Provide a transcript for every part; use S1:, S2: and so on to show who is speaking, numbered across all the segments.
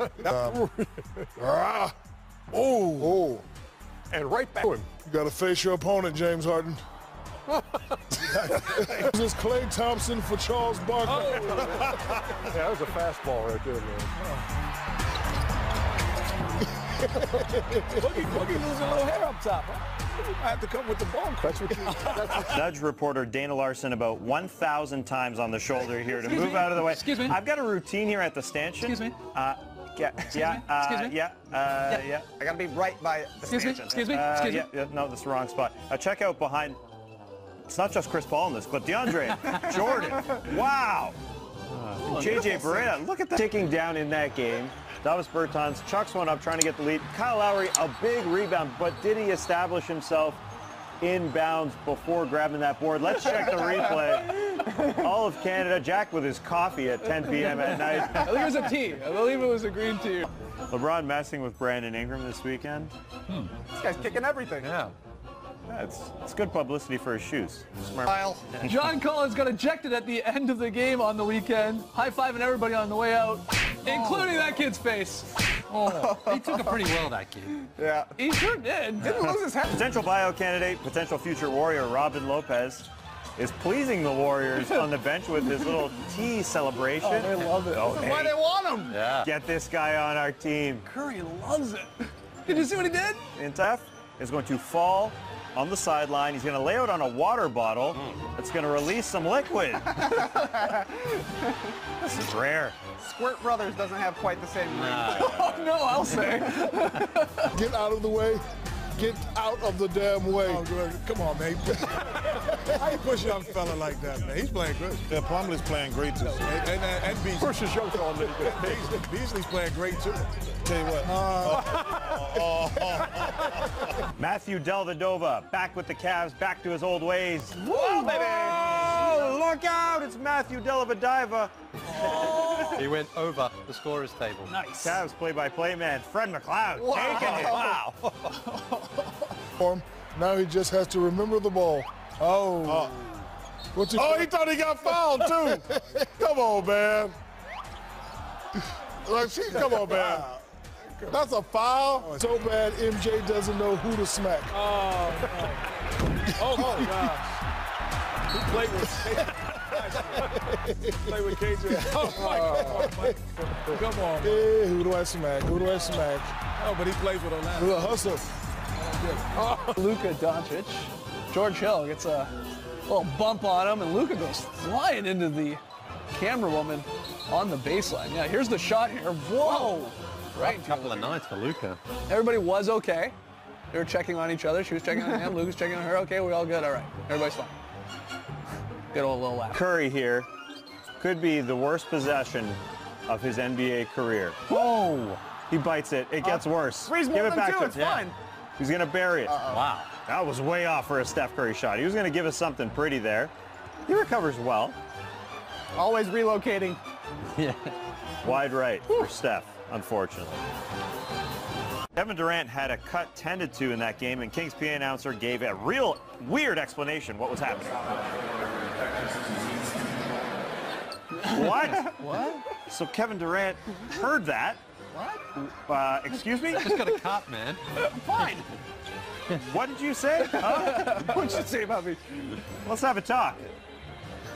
S1: Ah. Oh.
S2: Oh,
S1: And right back to him.
S2: you got to face your opponent, James Harden. this is Klay Thompson for Charles Barkley.
S1: Yeah, that was a fastball right there, man.
S3: Boogie, Boogie losing a little hair up top. Huh? I have to come with the ball. That's what you.
S4: Nudge reporter Dana Larson about 1,000 times on the shoulder here to
S5: Excuse
S4: move
S5: me.
S4: out of the way.
S5: Excuse me.
S4: I've got a routine here at the stanchion.
S5: Excuse me.
S4: Uh, yeah, yeah,
S5: me.
S4: uh,
S5: Excuse me.
S4: yeah, uh, yeah.
S6: I gotta be right by the
S5: Excuse me.
S6: stanchion.
S5: Excuse me.
S4: Uh,
S5: Excuse
S4: yeah,
S5: me.
S4: yeah, no, that's the wrong spot. Uh, check out behind. It's not just Chris Paul in this but DeAndre Jordan. Wow. JJ Barea. Look at that. Ticking down in that game. Davis Bertans chucks one up trying to get the lead. Kyle Lowry, a big rebound, but did he establish himself in bounds before grabbing that board? Let's check the replay. All of Canada, Jack with his coffee at 10 p.m. at night.
S3: I think it was a tea. I believe it was a green tea.
S4: LeBron messing with Brandon Ingram this weekend. Hmm.
S6: This guy's kicking everything.
S4: Yeah, it's, it's good publicity for his shoes. Smart.
S3: John Collins got ejected at the end of the game on the weekend. High fiving everybody on the way out, including that kid's face.
S5: Oh, he took it pretty well, that kid.
S6: Yeah.
S3: He sure did.
S6: Didn't lose his head.
S4: Potential bio candidate, potential future warrior Robin Lopez is pleasing the Warriors on the bench with his little tea celebration.
S3: Oh, they love it.
S4: Oh,
S6: This is why they want him.
S5: Yeah.
S4: Get this guy on our team.
S3: Curry loves it. Did you see what he did?
S4: Intef is going to fall on the sideline. He's going to lay out on a water bottle that's going to release some liquid. this is rare.
S6: Squirt Brothers doesn't have quite the same ring.
S3: Oh no, I'll say.
S2: Get out of the way. Get out of the damn way.
S7: Oh, good. Come on, man. How you push a young fella like that, man? He's playing good.
S8: Yeah, Plumlee's playing great too.
S7: And, and, and Beasley.
S1: Push his young fella.
S7: Beasley. Beasley's playing great too.
S8: Tell you what. Uh, oh.
S4: Matthew Dellavedova back with the Cavs, back to his old ways.
S6: Whoa, baby.
S4: Oh, look out! It's Matthew Dellavedova.
S5: He went over the scorer's table.
S3: Nice.
S4: Cavs play-by-play man Fred McLeod taking it. Wow.
S2: For. Now he just has to remember the ball.
S7: Oh. oh.
S2: What's oh, it
S8: Oh, he thought he got fouled too. Come on, man. Like, see, come on, man. That's a foul.
S2: so bad MJ doesn't know who to smack.
S1: Oh, oh my gosh. Who played with Play with KJ.
S7: Oh, my God. Come on.
S2: Hey, who do I smack? Who do I smack?
S7: Oh, but he plays with Orlando.
S2: Who hustle?
S3: Oh, Luka Doncic. George Hill gets a little bump on him, and Luka goes flying into the camera woman on the baseline. Yeah, here's the shot here. Whoa! Right. into
S5: Couple of nights for Luka.
S3: Everybody was okay. They were checking on each other. She was checking on him. Luke was checking on her. Okay, we're all good. All right. Everybody's fine. Good old little laugh.
S4: Curry here could be the worst possession of his NBA career. Oh! He bites it. It uh, gets worse.
S6: More
S4: Give it back
S6: two.
S4: to
S6: It's
S4: him.
S6: fine.
S4: He's gonna bury it.
S5: Wow.
S4: That was way off for a Steph Curry shot. He was gonna give us something pretty there. He recovers well.
S6: Always relocating. Yeah.
S4: Wide right for Steph, unfortunately. Kevin Durant had a cut tended to in that game, and Kings PA announcer gave a real weird explanation what was happening. what?
S3: What?
S4: So Kevin Durant heard that. What? Uh, excuse me?
S5: Just got a cut, man.
S3: Fine.
S4: What did you say? Huh?
S3: what did you say about me?
S4: Let's have a talk.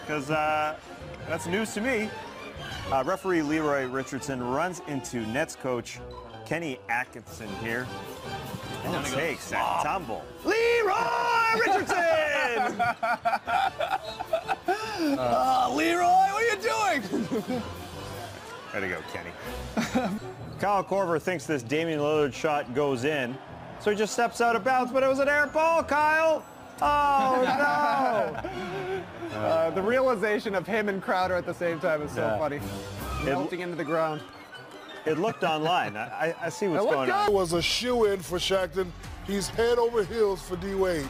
S4: Because uh, that's news to me. Uh, referee Leroy Richardson runs into Nets coach Kenny Atkinson here. And takes that tumble. Leroy Richardson!
S3: Uh, Leroy, what are you doing?
S4: Way to go, Kenny. Kyle Korver thinks this Damian Lillard shot goes in, so he just steps out of bounds, but it was an air ball, Kyle! Oh, no!
S6: Uh, the realization of him and Crowder at the same time is so
S4: Yeah.
S6: funny. Melting into the ground.
S4: It looked online. I, I- I see what's going
S6: guy-
S4: on.
S2: was a shoe in for Shaqtin'. He's head over heels for D Wade.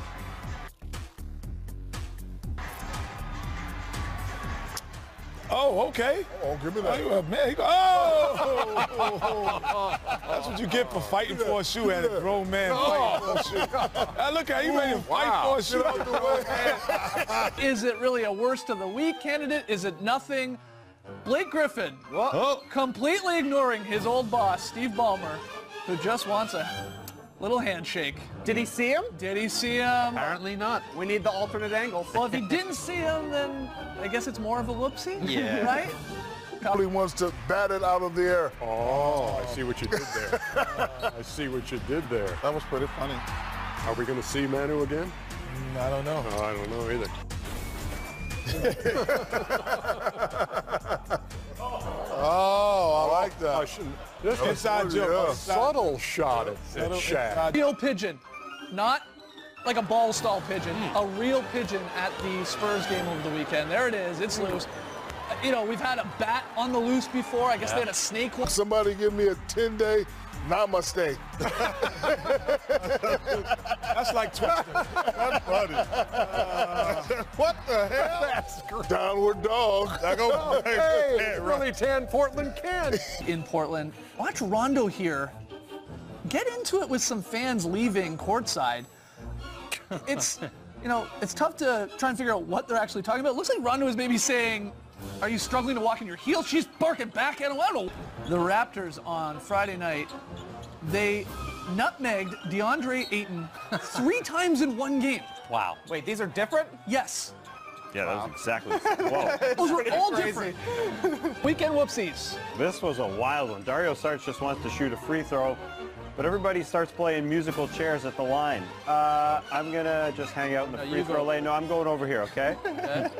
S7: Oh, okay.
S2: Oh, give me
S7: Oh,
S2: that.
S7: you a man. He go, oh! That's what you get for fighting for a shoe at a grown man fighting for a shoe. Now look at him, he ready to fight for a shoe.
S3: Is it really a worst of the week candidate? Is it nothing? Blake Griffin, completely ignoring his old boss, Steve Ballmer, who just wants a little handshake.
S6: Did he see him?
S3: Did he see him?
S5: Apparently not.
S6: We need the alternate angles.
S3: Well, if he didn't see him, then I guess it's more of a whoopsie.
S5: Yeah.
S3: Right?
S2: He wants to bat it out of the air.
S1: Oh, I see what you did there. I see what you did there.
S8: That was pretty funny.
S1: Are we going to see Manu again?
S8: Mm, I don't know.
S1: Oh, I don't know either.
S8: Oh, I like
S1: I
S8: that.
S1: shouldn't. This was
S8: Inside joke.
S1: a subtle shot at, at Shaq.
S3: Real pigeon, not like a ball stall pigeon, hmm. a real pigeon at the Spurs game over the weekend. There it is. It's loose. Uh, You know, we've had a bat on the loose before. I guess they had a snake one.
S2: Somebody give me a 10-day namaste.
S7: That's like Twister.
S8: That's funny. what the hell?
S2: Downward dog.
S8: That go,
S1: Hey, it's really tan Portland can.
S3: in Portland. Watch Rondo here. Get into it with some fans leaving courtside. It's, you know, it's tough to try and figure out what they're actually talking about. It looks like Rondo is maybe saying, are you struggling to walk in your heels? She's barking back at him. I don't know. The Raptors on Friday night, they nutmegged DeAndre Ayton three times in one game.
S5: Wow.
S6: Wait, these are different?
S3: Yes.
S4: Yeah, that was exactly. Whoa.
S3: Those were all different. Weekend whoopsies.
S4: This was a wild one. Dario Saric just wants to shoot a free throw, but everybody starts playing musical chairs at the line. Uh, I'm gonna just hang out in the free
S3: you
S4: throw lane. No, I'm going over here, okay?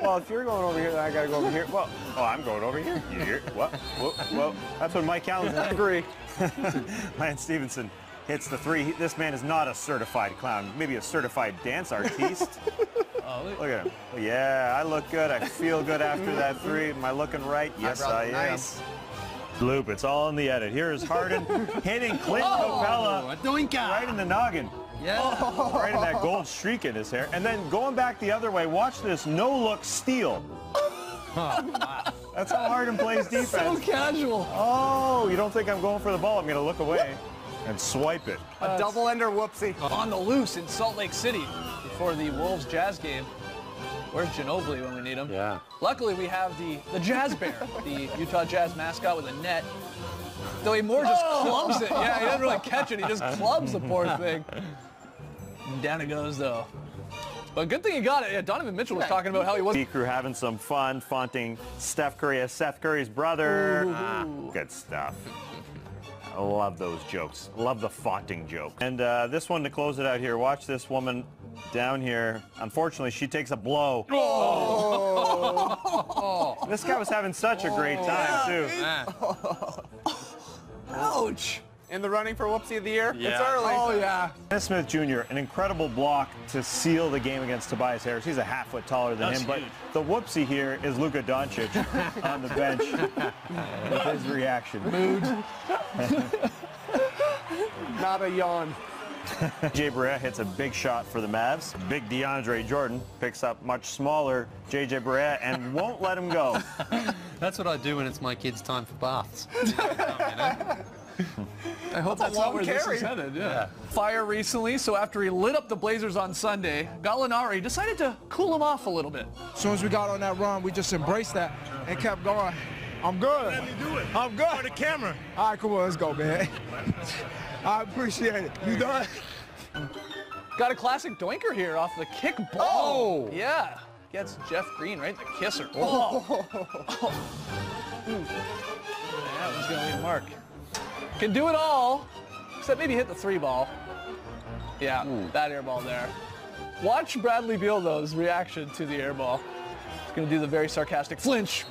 S4: well, if you're going over here, then I gotta go over here. Well, oh, I'm going over here. You here? What? Whoa, whoa. That's when Mike Allen agree. Lance Stephenson hits the three. He- This man is not a certified clown. Maybe a certified dance artiste. Look at him. Yeah, I look good. I feel good after that three. Am I looking right? Yes, I am.
S6: Nice.
S4: Loop, it's all in the edit. Here is Harden hitting Clint oh. Capela oh, right in the noggin.
S3: Yeah. Oh.
S4: Right in that gold streak in his hair. And then going back the other way, watch this no-look steal. That's how Harden plays defense.
S3: So
S4: defense.
S3: casual.
S4: Oh, you don't think I'm going for the ball? I'm going to look away and swipe it.
S6: A double ender whoopsie.
S3: on the loose in Salt Lake City before the Wolves Jazz game. Where's Ginobili when we need him?
S5: Yeah.
S3: Luckily, we have the, the Jazz Bear, the Utah Jazz mascot with a net. Though he more just clubs it. Yeah, he doesn't really catch it. He just clubs the poor thing. And down it goes, though. But good thing he got it. Yeah, Donovan Mitchell was talking about how he was.
S4: Crew having some fun, fonting Steph Curry as Steph Curry's brother. Ah, good stuff. I love those jokes. Love the fonting joke. And uh, this one to close it out here. Watch this woman down here. Unfortunately, she takes a blow. Oh. this guy was having such a great oh. time too.
S3: Ouch.
S6: In the running for whoopsie of the year? It's early.
S3: Oh, yeah.
S4: Dennis Smith Jr., an incredible block to seal the game against Tobias Harris. He's a half foot taller than
S5: That's
S4: him, but the whoopsie here is Luka Doncic on the bench with his reaction. Mood.
S6: Not a yawn.
S4: Jay Barea hits a big shot for the Mavs. Big DeAndre Jordan picks up much smaller JJ Barea and won't let him go.
S5: That's what I do when it's my kids' time for baths. Eh?
S3: I hope that's, not
S6: long
S3: where this
S6: carry.
S3: is headed. Yeah. Fire recently, so after he lit up the Blazers on Sunday, Gallinari decided to cool him off a little bit.
S9: As soon as we got on that run, we just embraced that and kept going. I'm good. Let me do it. I'm good. For the camera. All right, come on, let's go, man. I appreciate it. You done?
S3: Got a classic doinker here off the kick ball. Oh! Yeah. Gets Jeff Green right in the kisser. Oh. oh. that one's gonna leave a mark. Can do it all, except maybe hit the three ball. Yeah, that air ball there. Watch Bradley Beal though's reaction to the air ball. He's gonna do the very sarcastic flinch.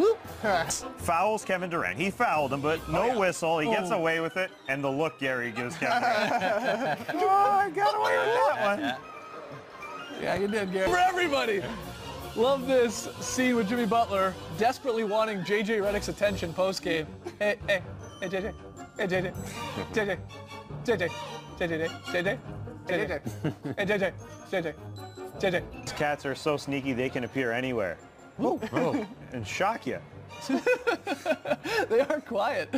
S4: Fouls Kevin Durant. He fouled him, but no whistle. He gets away with it, and the look Gary gives Kevin Durant. oh, I got away with that one.
S3: Yeah, you did, Gary. For everybody. Love this scene with Jimmy Butler desperately wanting JJ Redick's attention post game. Hey, hey, hey, JJ. Hey, JJ. JJ. JJ. JJ. JJ. JJ. Hey, JJ. JJ. JJ.
S4: These cats are so sneaky they can appear anywhere. Oh. Oh. Oh. and shock you.
S3: They are quiet.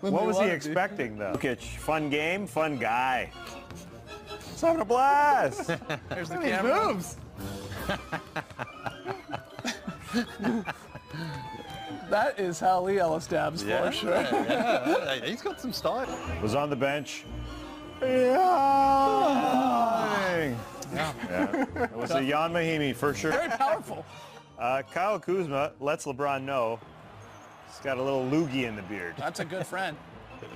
S4: What was he
S3: want to be.
S4: expecting, though? Jokic, fun game, fun guy. He's having a blast.
S3: There's the camera.
S6: Moves.
S3: That is how Lee Ellis dabs
S5: Yeah,
S3: for sure.
S5: yeah, yeah. He's got some style.
S4: Was on the bench. Yawning. Yeah. It was a Jan Mahinmi for sure.
S3: Very powerful.
S4: Uh, Kyle Kuzma lets LeBron know he's got a little loogie in the beard.
S3: That's a good friend.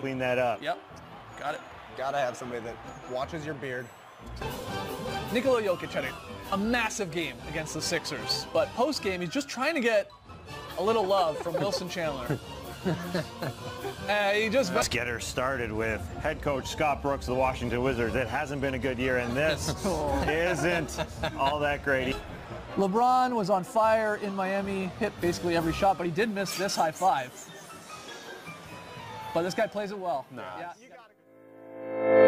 S4: Clean that up.
S3: Yep. Got it.
S6: Gotta have somebody that watches your beard.
S3: Nikola Jokic had a, a massive game against the Sixers, but post game he's just trying to get a little love from Wilson Chandler. Uh, he just
S4: Let's get her started with head coach Scott Brooks of the Washington Wizards. It hasn't been a good year, and this isn't all that great.
S3: LeBron was on fire in Miami, hit basically every shot, but he did miss this high five. But this guy plays it well. Yeah.